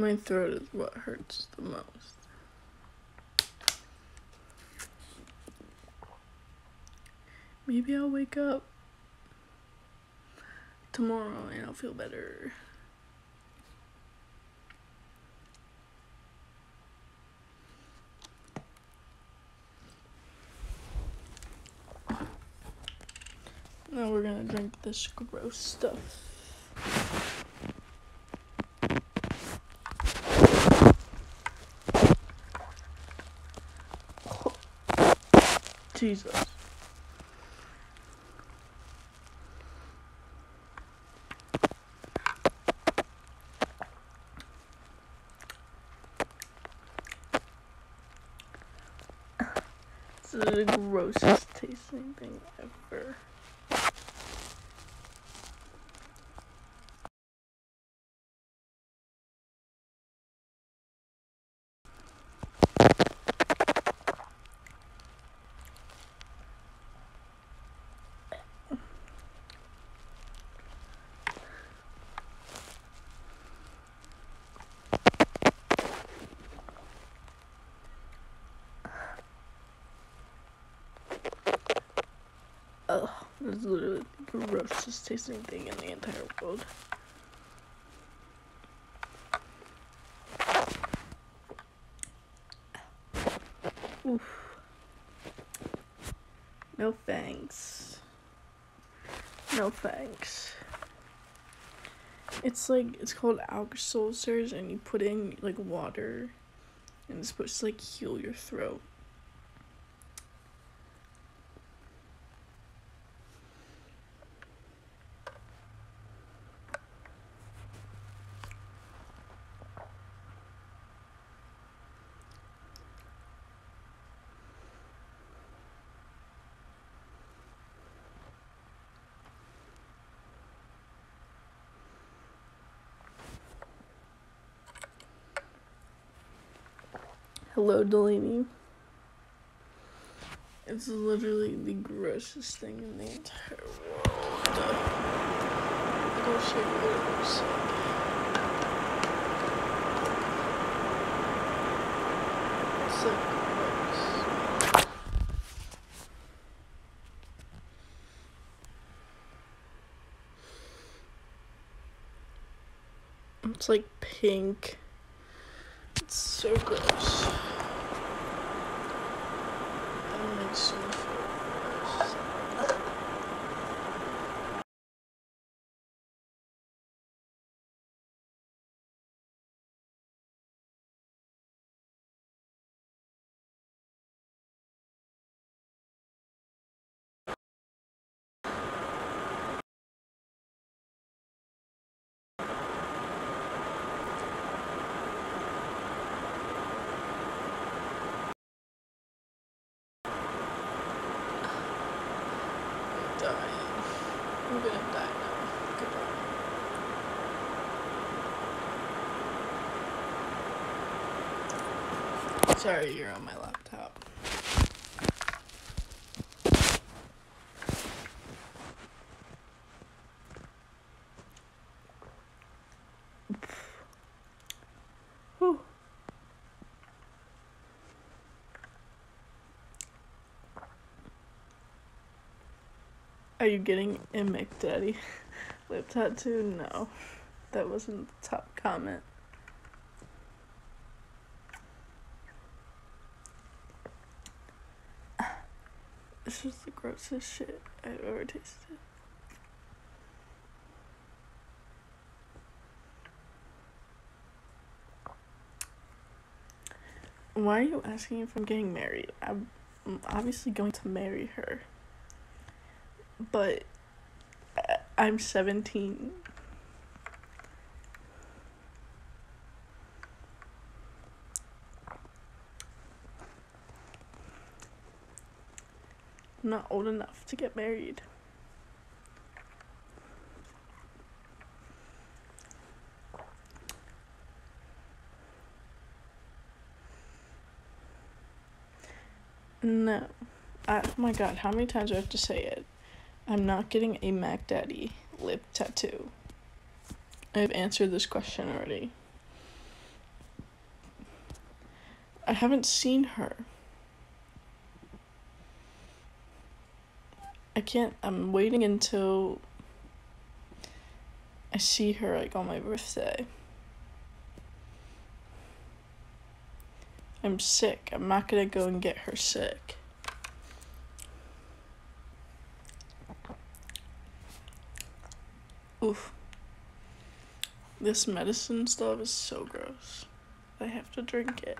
My throat is what hurts the most. Maybe I'll wake up tomorrow and I'll feel better. Now we're gonna drink this gross stuff. Jesus. This is the grossest tasting thing ever. Is literally the grossest tasting thing in the entire world. Oof. No thanks. No thanks. It's like it's called Alka-Seltzers and you put in like water and it's supposed to like heal your throat. Hello, Delaney. It's literally the grossest thing in the entire world. I don't what it looks. It's like pink. It's so gross. That makes me feel gross. I'm dying. I'm gonna die now. Goodbye. Sorry, you're on my laptop. Whew. Are you getting a McDaddy lip tattoo? No. That wasn't the top comment. This is the grossest shit I've ever tasted. Why are you asking if I'm getting married? I'm I'm obviously going to marry her. But I- I'm 17. I'm not old enough to get married. No. I, oh my god, how many times do I have to say it? I'm not getting a Mac Daddy lip tattoo. I've answered this question already. I haven't seen her. I can't, I'm waiting until I see her like on my birthday. I'm sick. I'm not gonna go and get her sick. Oof. This medicine stuff is so gross. I have to drink it.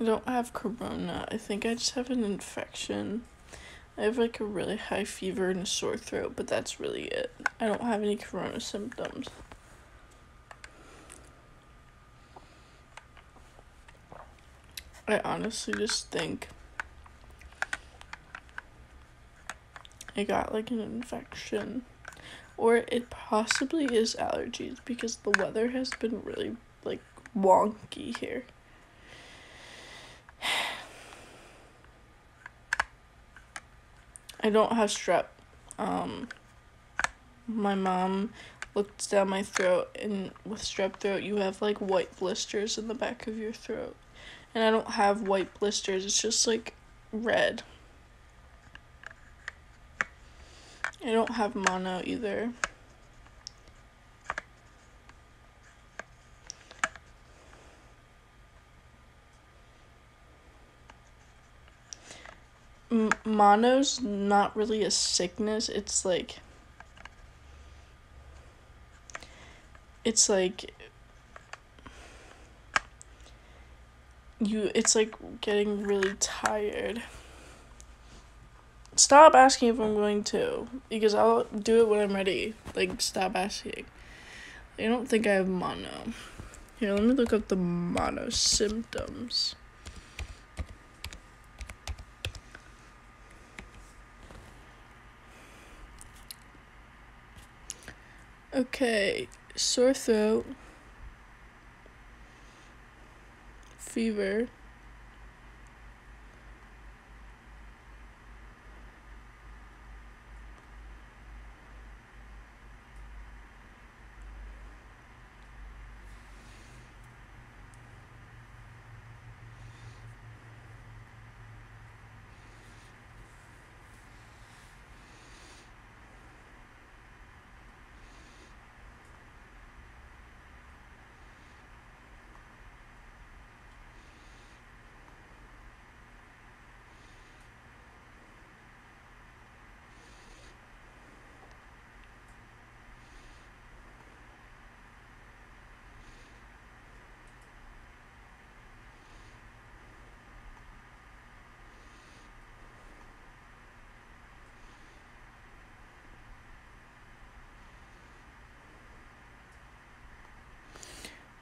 I don't have corona. I think I just have an infection. I have like a really high fever and a sore throat, but that's really it. I don't have any corona symptoms. I honestly just think I got like an infection. Or it possibly is allergies because the weather has been really like wonky here. I don't have strep. Um, my mom looked down my throat, and with strep throat, you have like white blisters in the back of your throat. And I don't have white blisters, it's just like red. I don't have mono either. M- mono's not really a sickness. It's like it's like you it's like getting really tired. Stop asking if I'm going to because I'll do it when I'm ready. Like stop asking. I don't think I have mono. Here, let me look up the mono symptoms. Okay, sore throat, fever,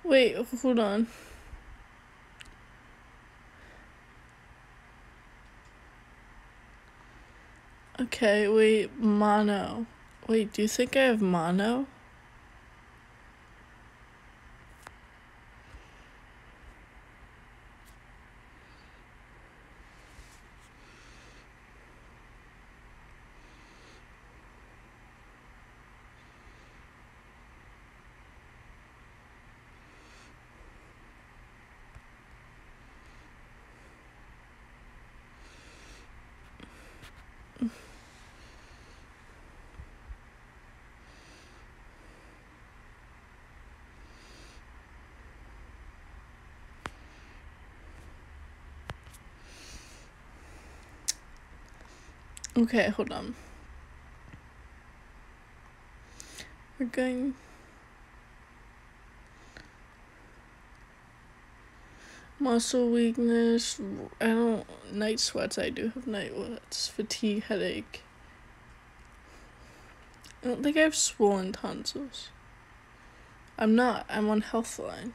Wait, hold on. Okay, wait, mono. Wait, do you think I have mono? Okay, hold on. We're going. Muscle weakness. I don't. Night sweats. I do have night sweats. Fatigue, headache. I don't think I have swollen tonsils. I'm not. I'm on Healthline.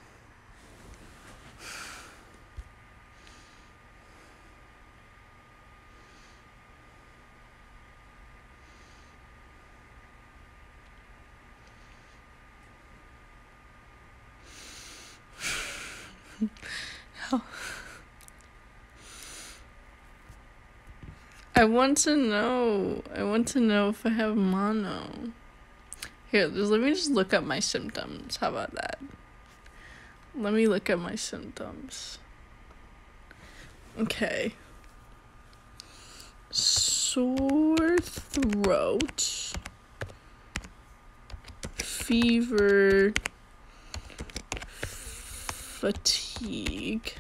I want to know. I want to know if I have mono. Here, let me just look up my symptoms. How about that? Let me look at my symptoms. Okay. Sore throat, fever, fatigue.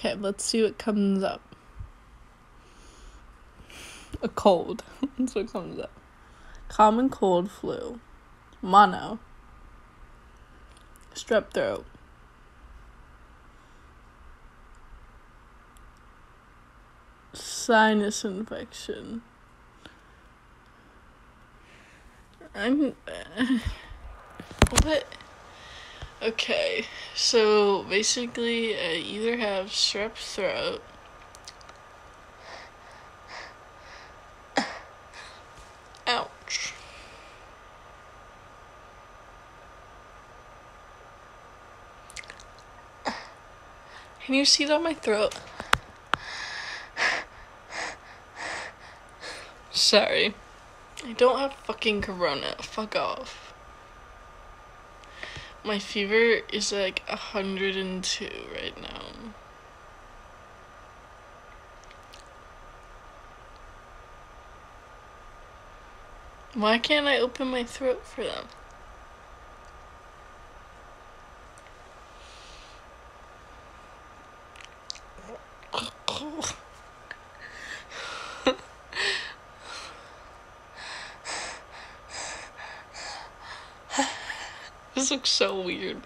Okay, let's see what comes up. A cold. That's what comes up. Common cold flu. Mono. Strep throat. Sinus infection. I'm. what? Okay, so basically, I either have strep throat. Ouch. Can you see it on my throat? Sorry. I don't have fucking corona. Fuck off. My fever is like 102 right now. Why can't I open my throat for them? This looks so weird.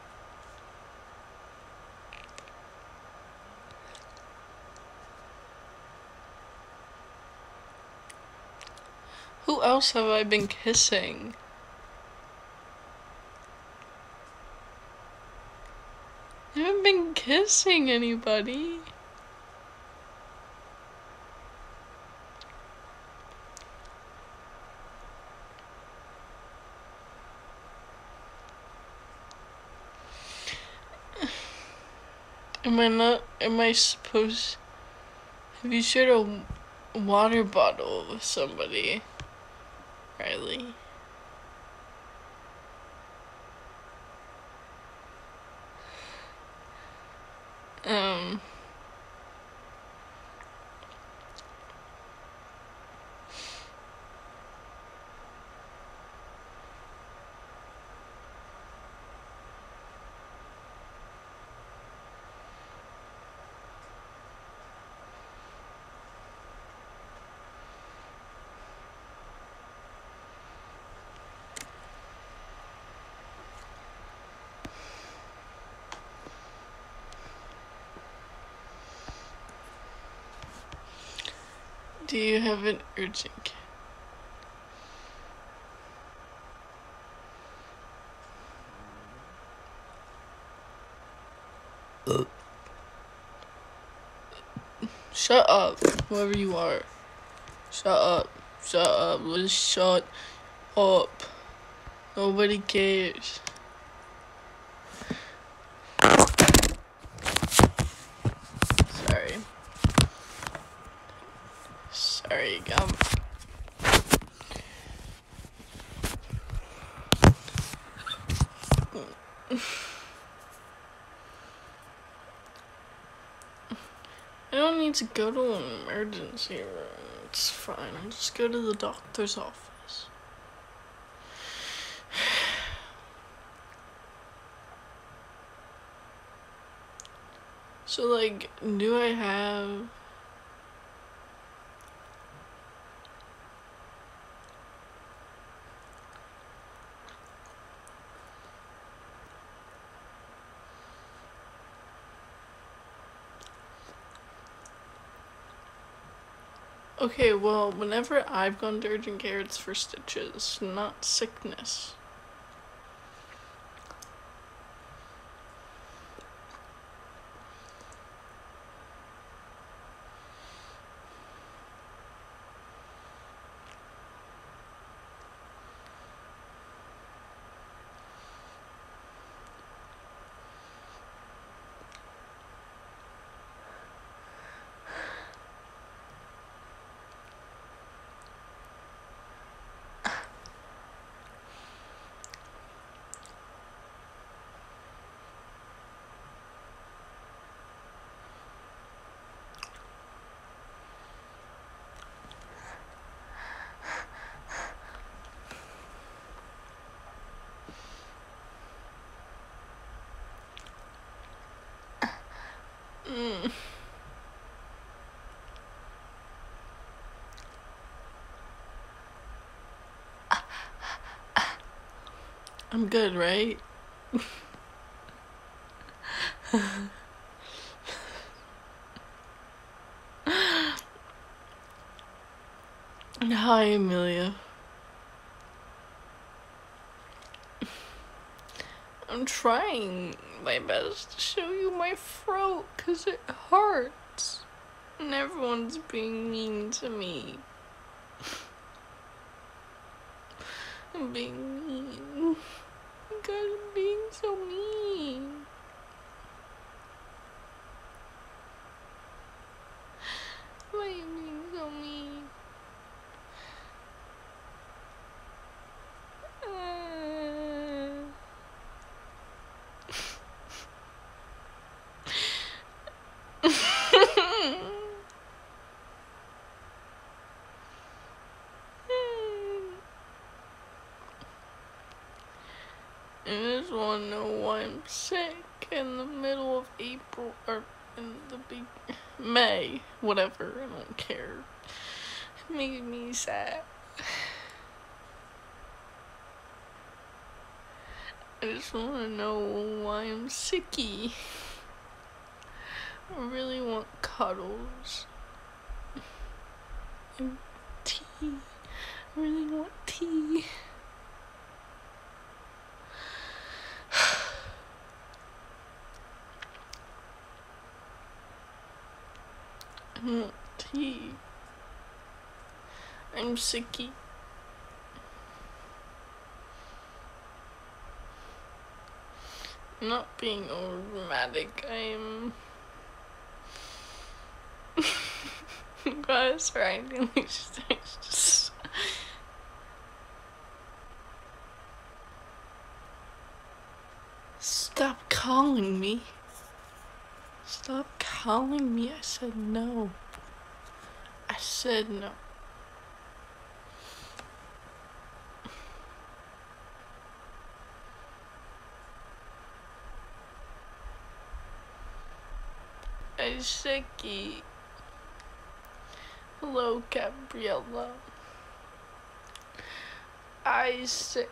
Who else have I been kissing? I haven't been kissing anybody. Am I not? Am I supposed? Have you shared a water bottle with somebody, Riley? Um. Do you have an urgent Shut up, whoever you are. Shut up. Shut up. Just shut up. Nobody cares. Sorry, um. I don't need to go to an emergency room. It's fine. I'll just go to the doctor's office. So, like, do I have. Okay, well, whenever I've gone to urgent care, it's for stitches, not sickness. I'm good, right? And hi, Amelia. I'm trying my best to show you my throat because it hurts. And everyone's being mean to me. I'm being mean. You guys are being so mean. Why are you being so mean? Uh. To know why I'm sick in the middle of April or in the big May, whatever. I don't care. It made me sad. I just want to know why I'm sicky. I really want cuddles. And tea. I really want tea. Tea. I'm sicky. Not being over dramatic. I'm. Guys, right? Just. Stop calling me. Stop calling me. I said no. I said no. Iseki. Hello, Gabriella. Isaac.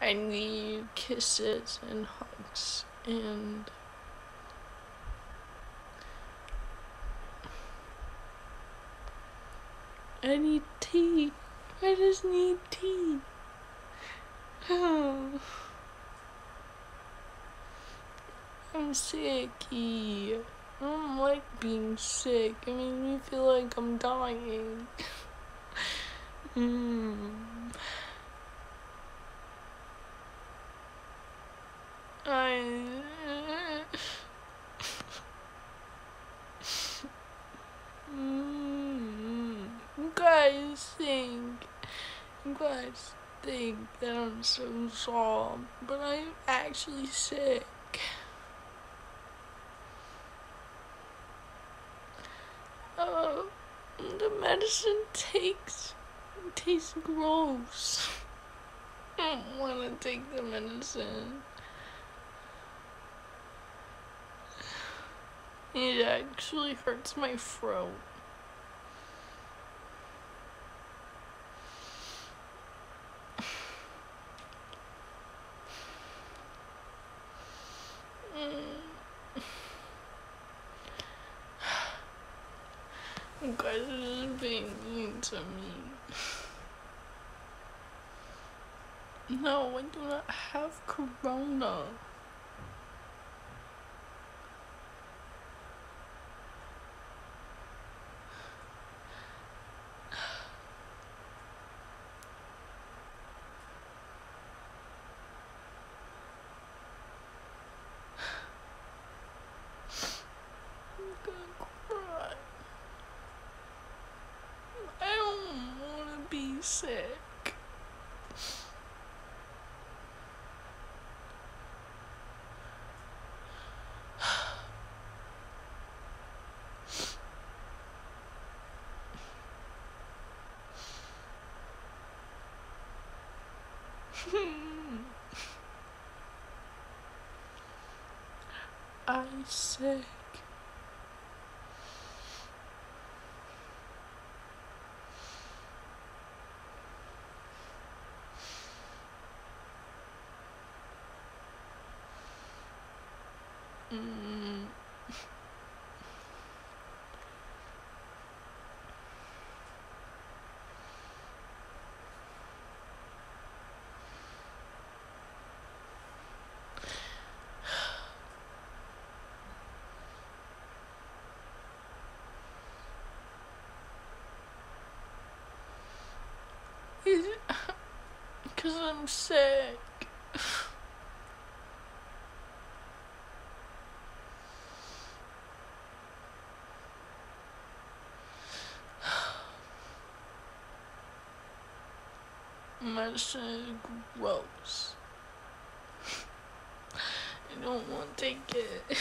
I need kisses and hugs and. I need tea. I just need tea. I'm sicky. I don't like being sick. It makes me feel like I'm dying. mm. I. mm. You guys think. You guys think that I'm so soft, but I'm actually sick. Uh, the medicine takes tastes gross. I don't want to take the medicine. It actually hurts my throat. Mm. You guys are just being mean to me. No, I do not have corona. I'm I don't wanna be sick. I'm sick. Mm. Because I'm sick. Medicine is gross. I don't want to take it. It's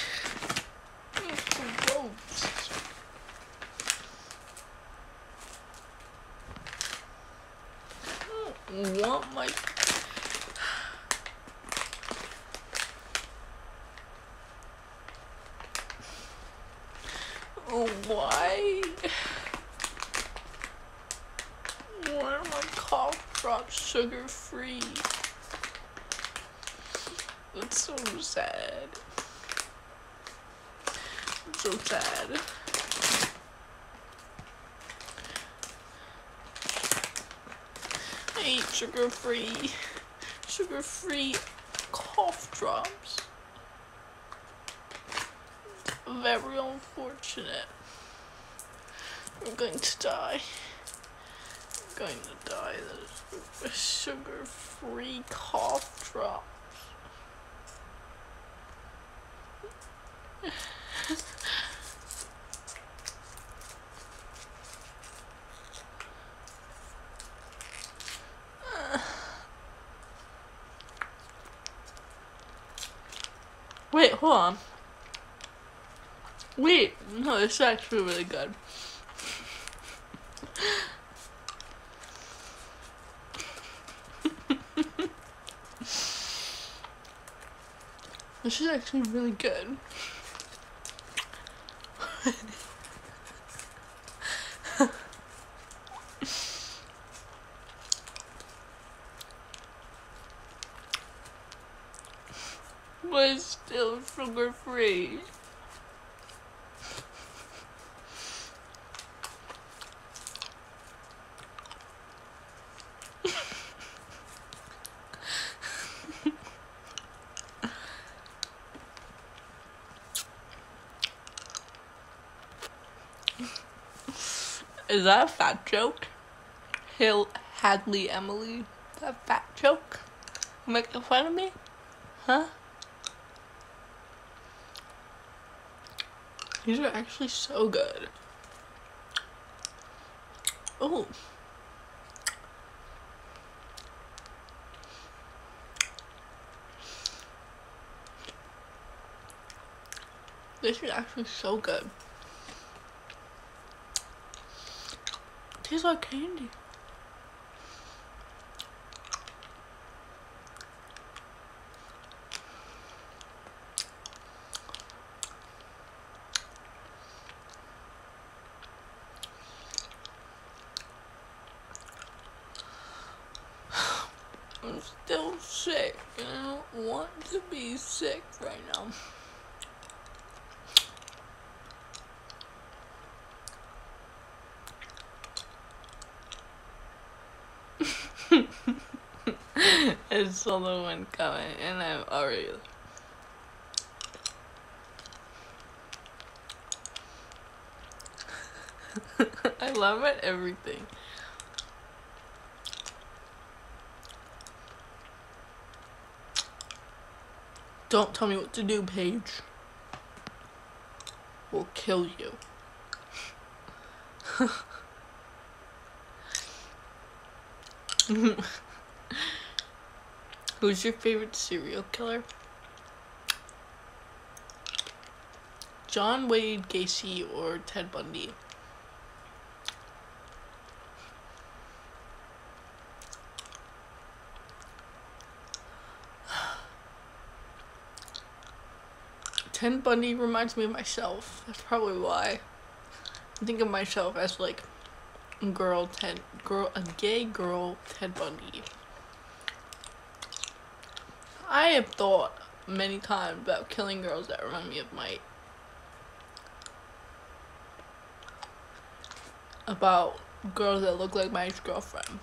gross. I don't want my Oh, why? Why are my cough drops sugar free? That's so sad. so sad. I hate sugar free, sugar free cough drops very unfortunate. I'm going to die. Going to die. There's sugar-free cough drops. Wait, hold on. Wait, no, this is actually really good. this is actually really good. but it's still sugar free. Is that a fat joke? Hill Hadley Emily? That fat joke? Making fun of me? Huh? These are actually so good. Oh. This is actually so good. Tastes like candy. I'm still sick and I don't want to be sick right now. I saw the one coming and I'm already I love it everything. Don't tell me what to do, Paige. We'll kill you. Who's your favorite serial killer? John Wayne Gacy or Ted Bundy? Ted Bundy reminds me of myself. That's probably why. I think of myself as like girl Ted girl a gay girl Ted Bundy. I have thought many times about killing girls that remind me of my about girls that look like my ex-girlfriend.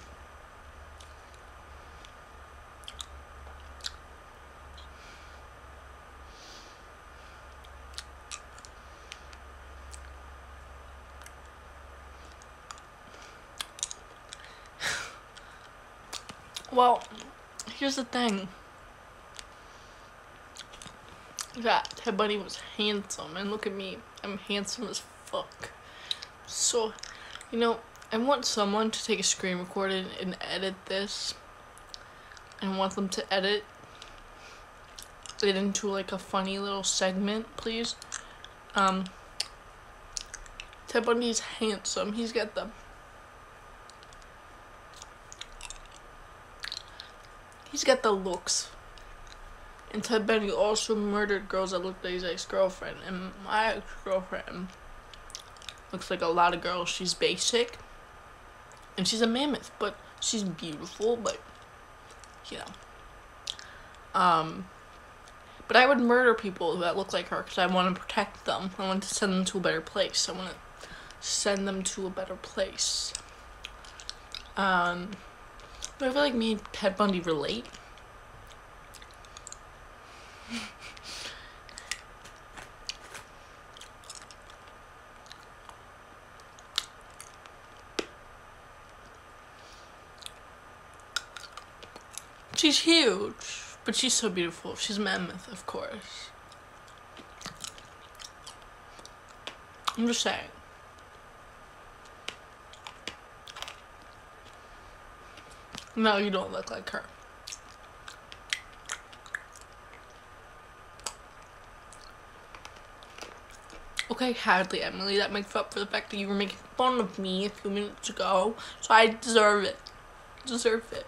well, here's the thing. That Ted Bundy was handsome, and look at me, I'm handsome as fuck. So, you know, I want someone to take a screen recording and edit this. and want them to edit it into like a funny little segment, please. Um, Ted Bundy's handsome. He's got the He's got the looks. And Ted Bundy also murdered girls that looked like his ex-girlfriend. And my ex-girlfriend looks like a lot of girls. She's basic. And she's a mammoth, but she's beautiful, but you know. Um but I would murder people that look like her because I want to protect them. I want to send them to a better place. I want to send them to a better place. Um, I feel like me and Ted Bundy relate. She's huge, but she's so beautiful. She's mammoth, of course. I'm just saying. No, you don't look like her. Okay, Hadley, Emily, that makes up for the fact that you were making fun of me a few minutes ago. So I deserve it. Deserve it.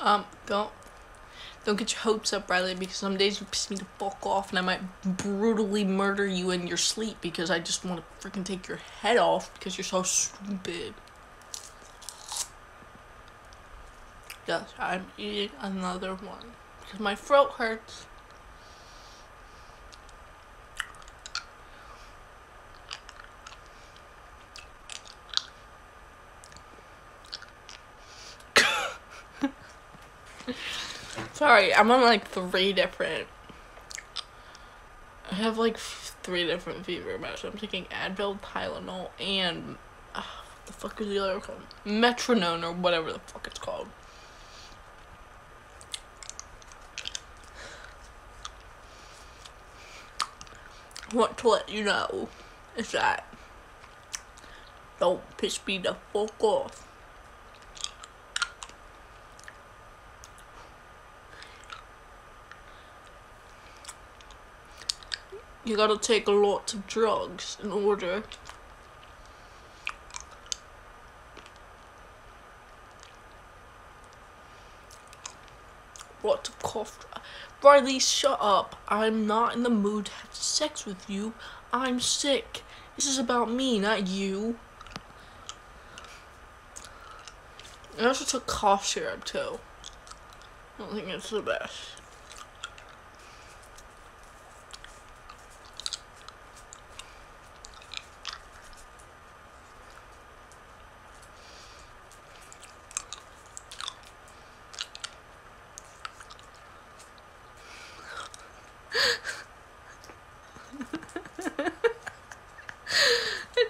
Um, don't don't get your hopes up, Riley, because some days you piss me the fuck off and I might brutally murder you in your sleep because I just want to freaking take your head off because you're so stupid. Yes, I'm eating another one because my throat hurts. Sorry, I'm on like three different. I have like three different fever meds. I'm taking Advil, Tylenol, and uh, what the fuck is the other called? Metronome or whatever the fuck it's called. want to let you know is that don't piss me the fuck off. You gotta take a lot of drugs in order what to cough Riley, shut up. I'm not in the mood to have sex with you. I'm sick. This is about me, not you. I also took cough syrup too. I don't think it's the best.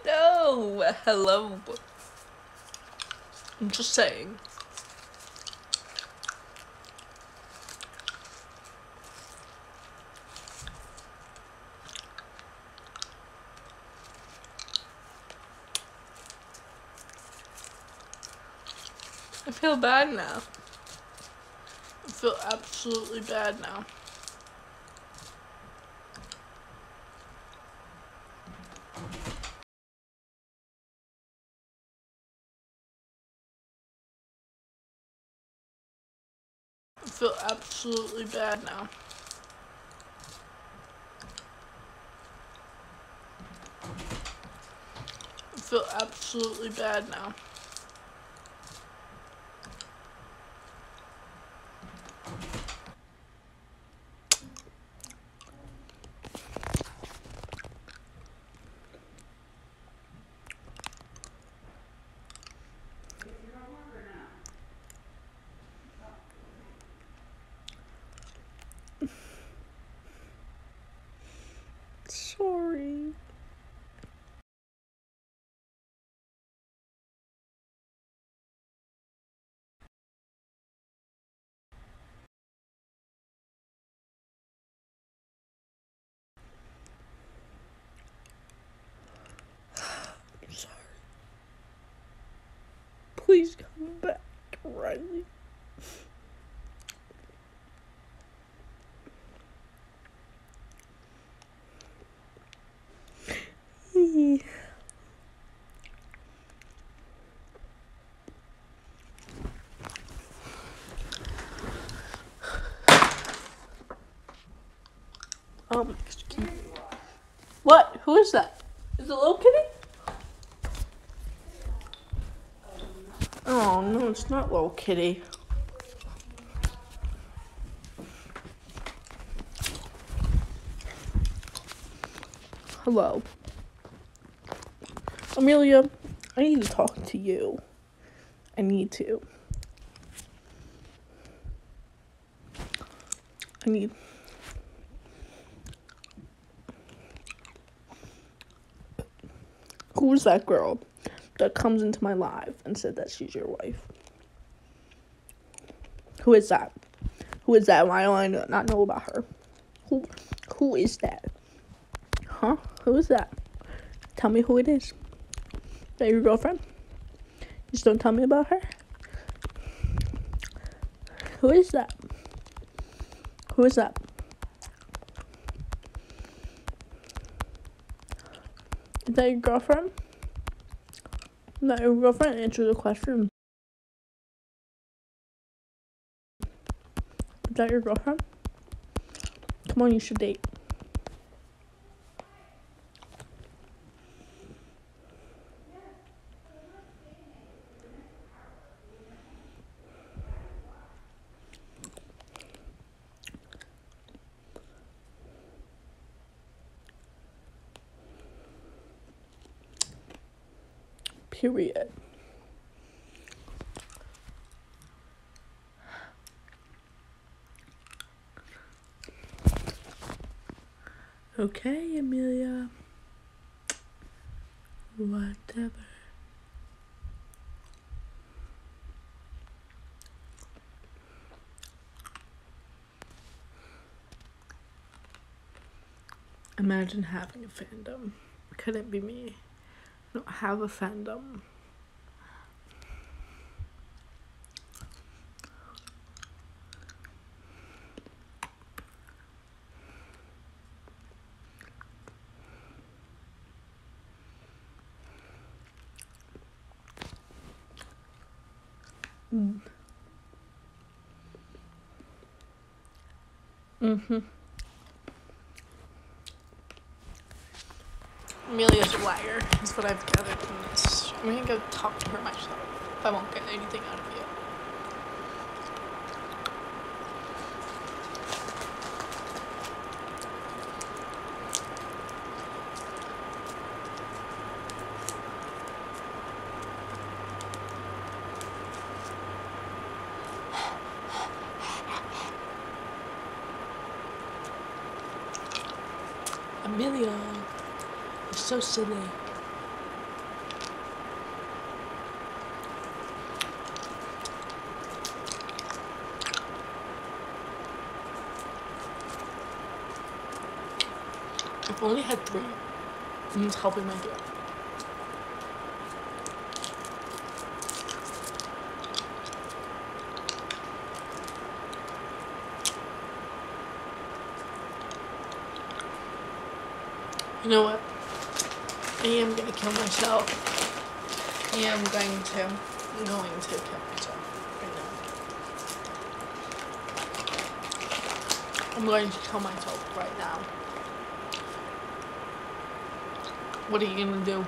no, hello. I'm just saying. I feel bad now. I feel absolutely bad now. feel absolutely bad now. I feel absolutely bad now. Sorry. I'm sorry. Please come back, Riley. Oh, Excuse me. What? Who is that? Is it little kitty? Oh no, it's not little kitty. Hello. Amelia, I need to talk to you. I need to. I need. Who's that girl that comes into my live and said that she's your wife? Who is that? Who is that? Why do I not know about her? Who, who is that? Huh? Who is that? Tell me who it is. is. That your girlfriend? Just don't tell me about her. Who is that? Who is that? That your girlfriend? That your girlfriend? Answer the question. Is that your girlfriend? Come on, you should date. Period. Okay, Amelia. Whatever. Imagine having a fandom. Couldn't be me. I don't have a fandom. Mm. Mm-hmm. Amelia's a liar, is what I've gathered from this. I'm gonna go talk to her myself if I won't get anything out of you. Amelia, you're so silly. Only had three, and it's helping my day. You know what? I am gonna kill myself. I am going to. I'm going to kill myself right now. I'm going to kill myself right now. What are you gonna do?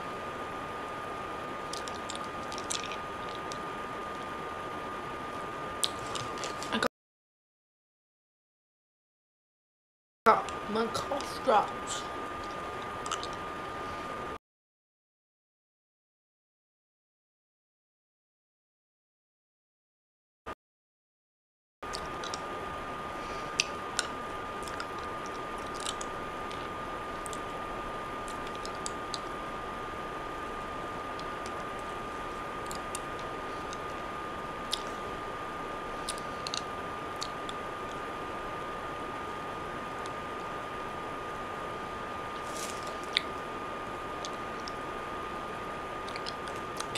I got, my cough drops.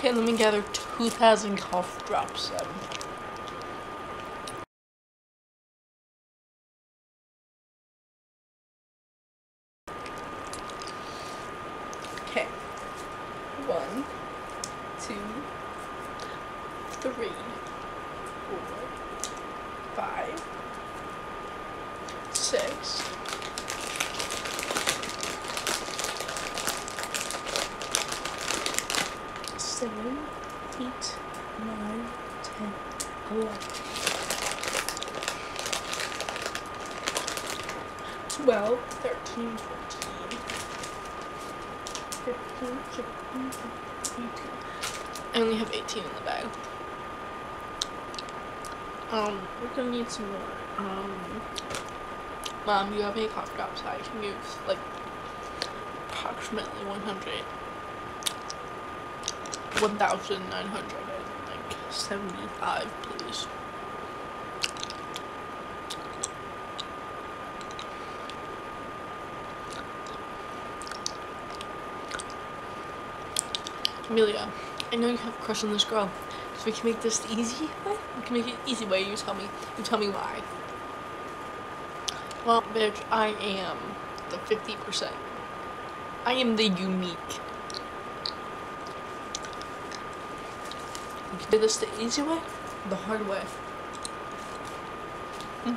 Okay, let me gather 2,000 cough drops. 100 1975 please Amelia, I know you have a crush on this girl, so we can make this the easy way? We can make it easy way, you tell me. You tell me why. Well, bitch, I am the 50%. I am the unique. You can do this the easy way, the hard way. Hmm.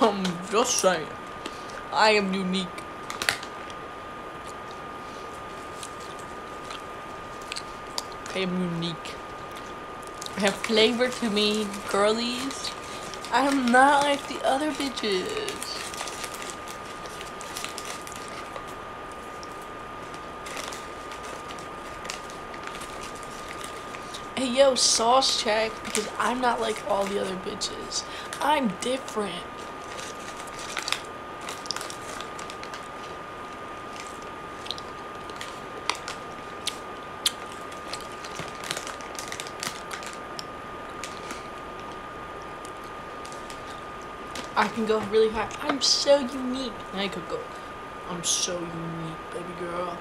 I'm just saying. I am unique. I am unique. I have flavor to me, girlies. I am not like the other bitches. Hey yo, sauce check, because I'm not like all the other bitches. I'm different. I can go really high. I'm so unique. And I could go, I'm so unique, baby girl.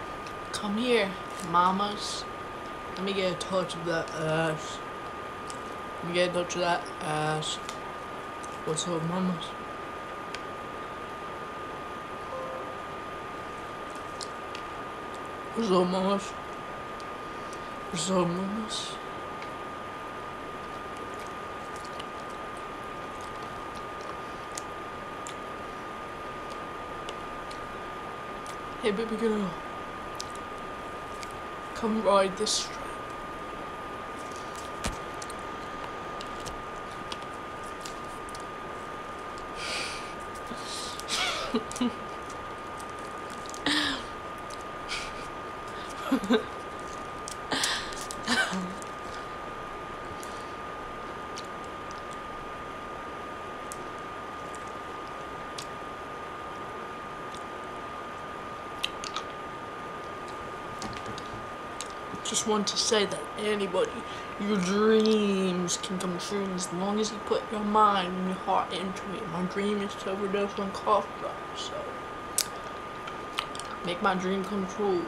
Come here, mamas. Let me get a touch of that ass. Let me get a touch of that ass. What's up, mamas? What's up, mamas? What's up, mamas? Hey, baby girl. Come ride this strap. Just want to say that anybody, your dreams can come true as long as you put your mind and your heart into it. My dream is to overdose on cough drops, so make my dream come true.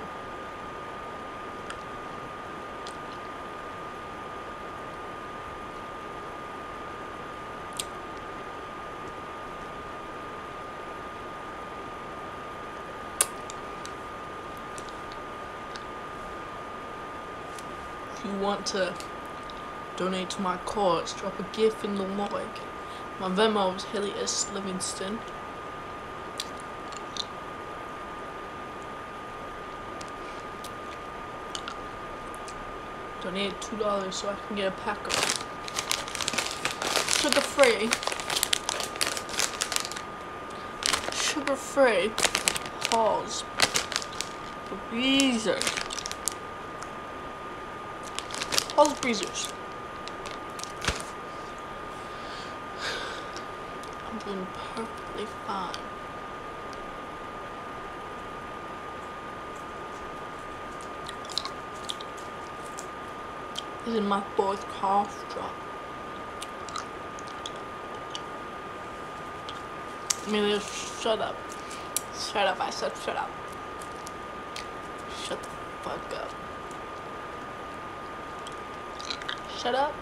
Want to donate to my cause, drop a gift in the log. My Venmo is Haley S. Livingston. Donate two dollars so I can get a pack of sugar free, sugar free Halls Breezers. Halls Breezers. I'm doing perfectly fine. This is my fourth cough drop. Amelia, shut up. Shut up, I said shut up. Shut the fuck up. Shut up.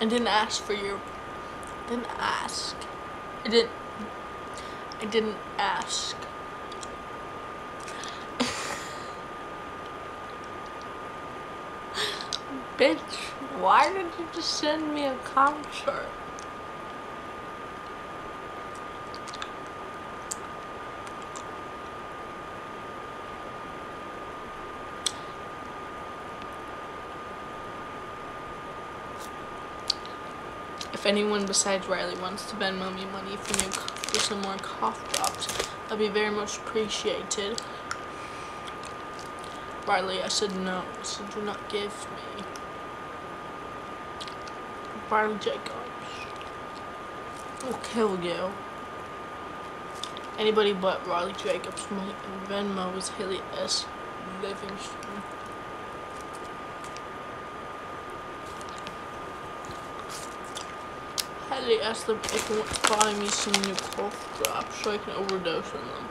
I didn't ask for your... didn't ask. I didn't... I didn't ask. Bitch, why did you just send me a concert? If anyone besides Riley wants to Venmo me money for, new, for some more cough drops, that'd be very much appreciated. Riley, I said no, so do not give me. Riley Jacobs. Will kill you. Anybody but Riley Jacobs. My Venmo is Haley S. Livingston. Haley asked them if they want to buy me some new cough drops so I can overdose on them.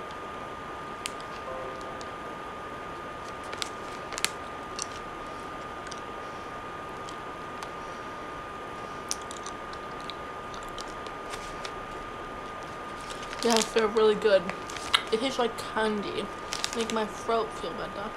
Yeah, I feel really good. It tastes like candy. Make my throat feel better.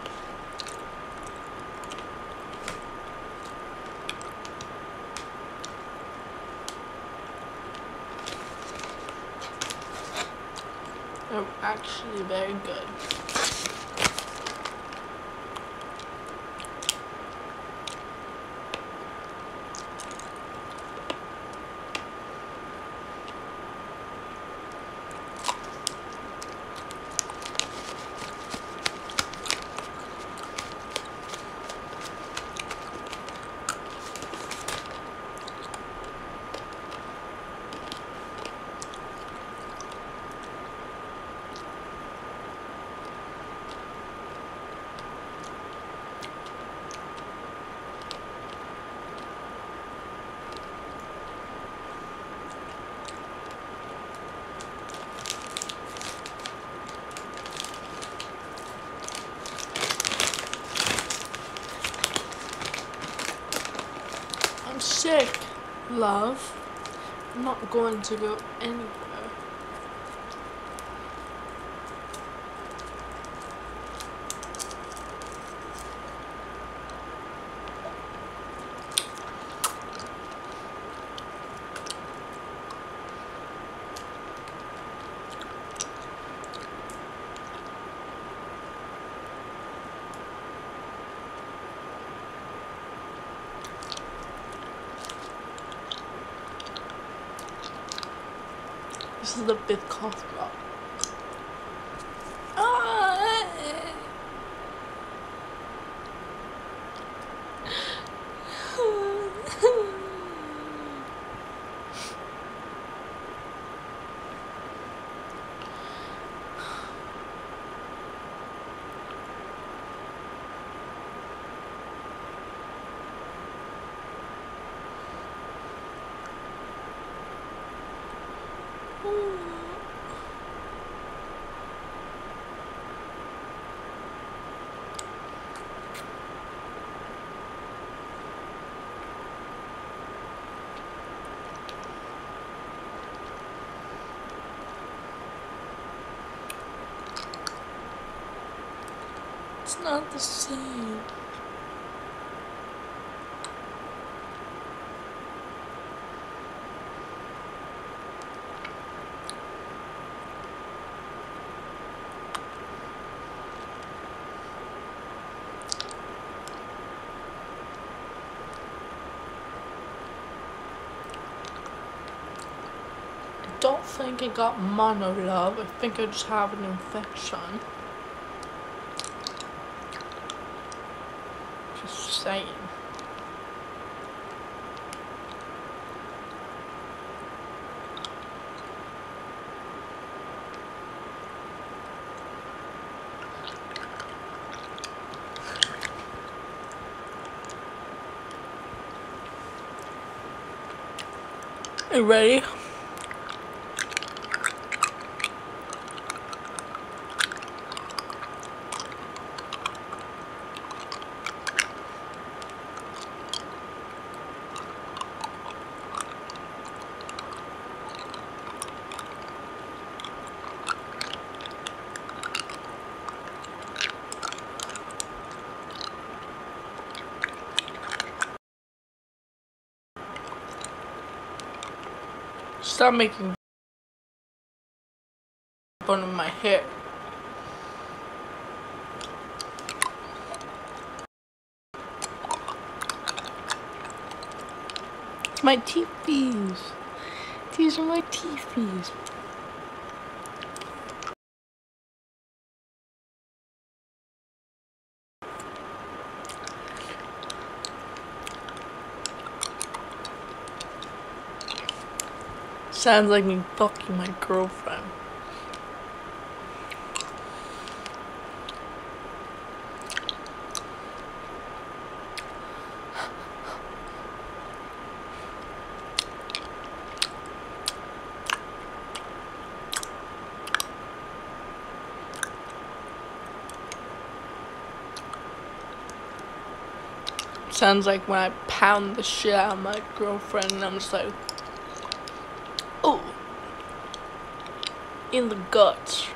Actually very good. I'm sick, love. I'm not going to go anywhere. This is the fifth cough. not the same. I don't think I got mono love. I think I just have an infection. Saying. You ready? Stop making fun of my hair. My teethies. These are my teethies. Sounds like me fucking my girlfriend. Sounds like when I pound the shit out of my girlfriend and I'm just like Oh. In the guts.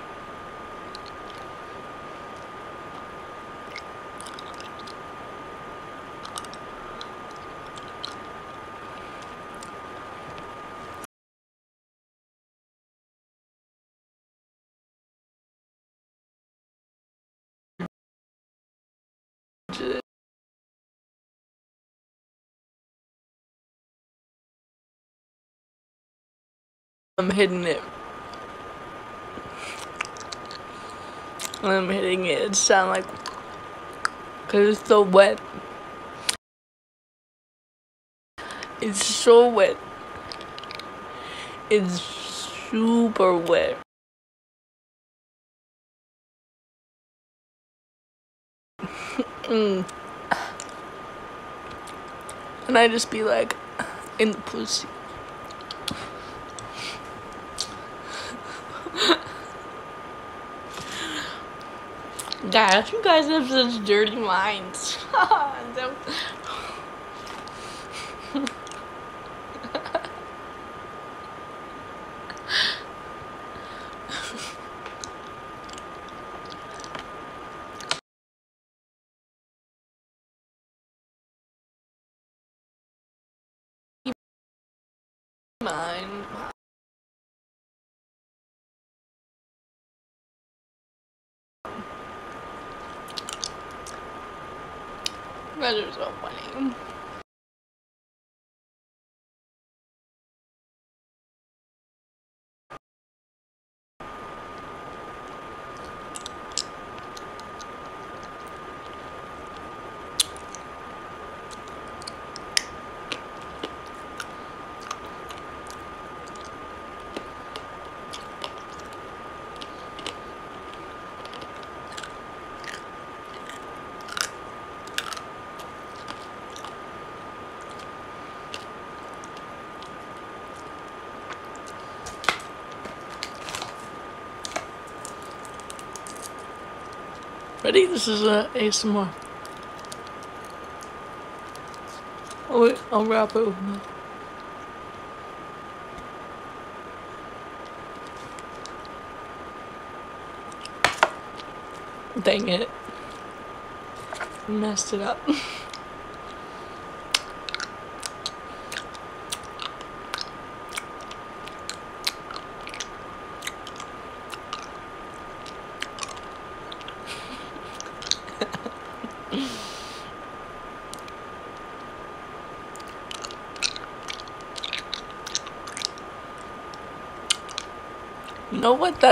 I'm hitting it. I'm hitting it. It sound like cause it's so wet. It's so wet. It's super wet. mm. And I just be like in the pussy. Guys, you guys have such dirty minds. Mind. You guys are so funny. Ready? This is uh, ASMR. Oh wait, I'll wrap it with. Dang it. Messed it up.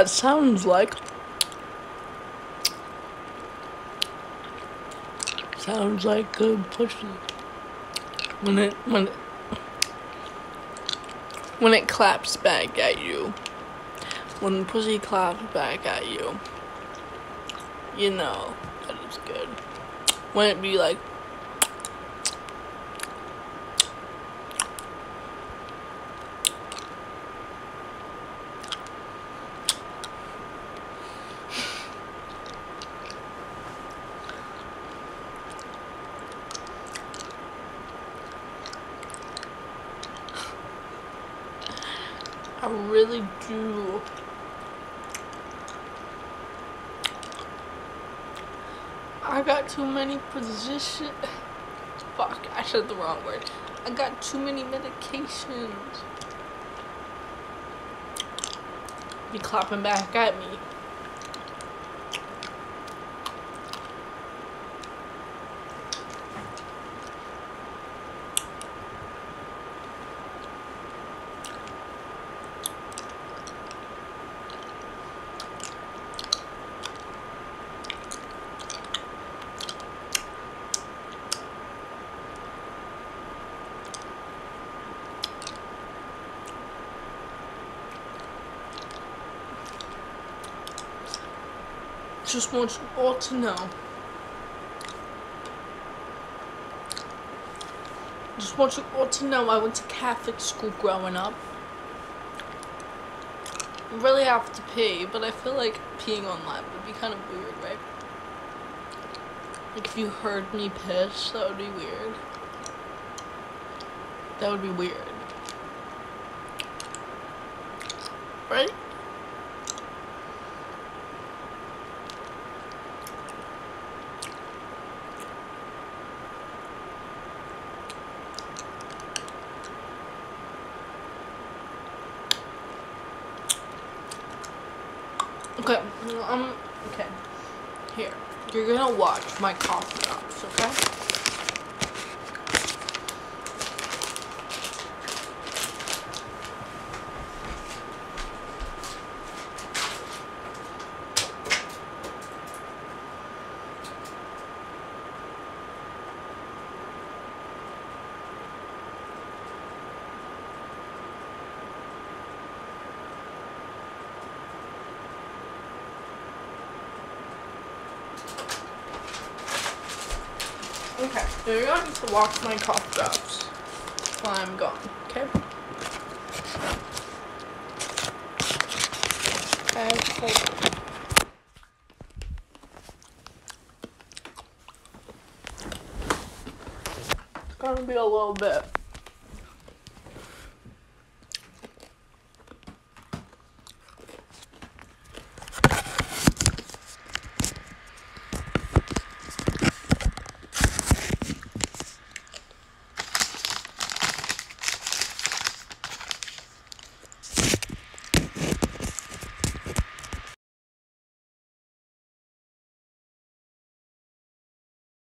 that sounds like? Sounds like good pussy. When it when it when it claps back at you. When pussy claps back at you. You know that is good. When it be like I really do. I got too many positions. Fuck, I said the wrong word. I got too many medications. Be clapping back at me. Just want you all to know. Just want you all to know I went to Catholic school growing up. You really have to pee, but I feel like peeing online would be kind of weird, right? Like if you heard me piss, that would be weird. That would be weird. Right? Okay, um, okay. Here, you're gonna watch my cough drops, okay? Okay, watch my cough drops while I'm gone, okay? Okay, It's gonna be a little bit.